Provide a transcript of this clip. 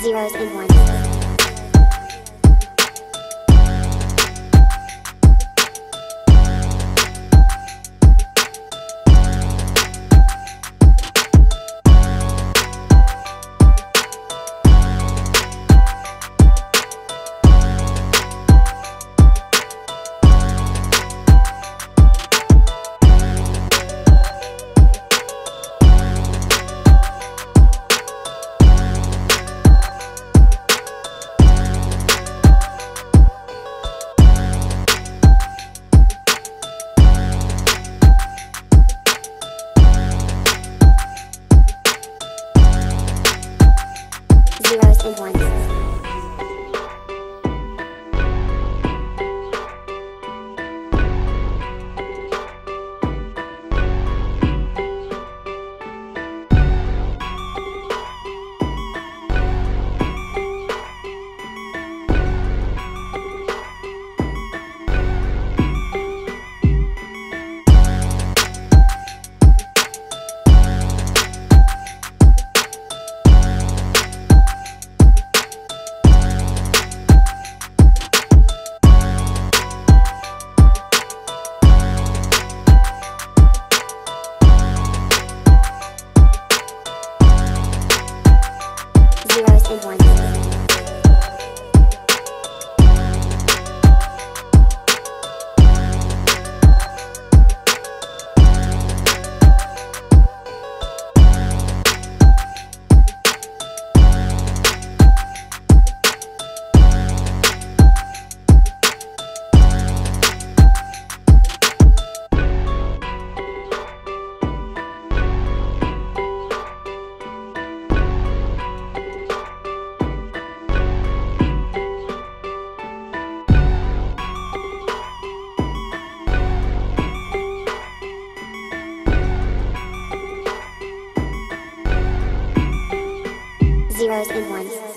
zeros and ones. Zeros and ones. Zeros and ones.